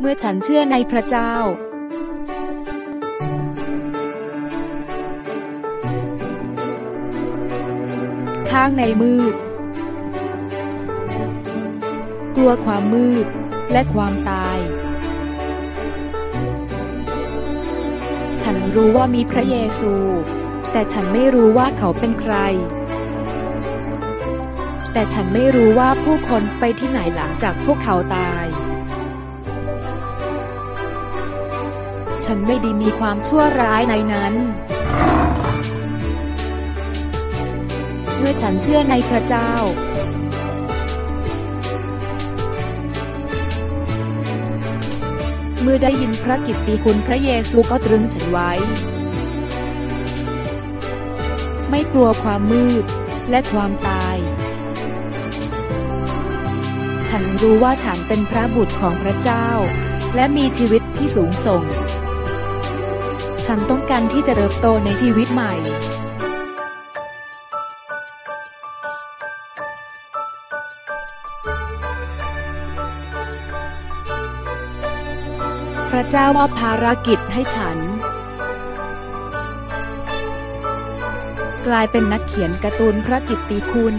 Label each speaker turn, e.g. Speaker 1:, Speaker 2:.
Speaker 1: เมื่อฉันเชื่อในพระเจ้า ข้างในมืด กลัวความมืดและความตาย ฉันรู้ว่ามีพระเยซู แต่ฉันไม่รู้ว่าเขาเป็นใคร แต่ฉันไม่รู้ว่าผู้คนไปที่ไหนหลังจากพวกเขาตาย ฉันไม่ได้มีความชั่วร้ายในนั้น เมื่อฉันเชื่อในพระเจ้า เมื่อได้ยินพระกิตติคุณพระเยซูก็ตรึงฉันไว้ ไม่กลัวความมืดและความตาย ฉันรู้ว่าฉันเป็นพระบุตรของพระเจ้า และมีชีวิตที่สูงส่ง ฉันต้องการที่จะเติบโตในชีวิตใหม่พระเจ้ามอบภารกิจให้ฉัน กลายเป็นนักเขียนการ์ตูนพระกิตติคุณ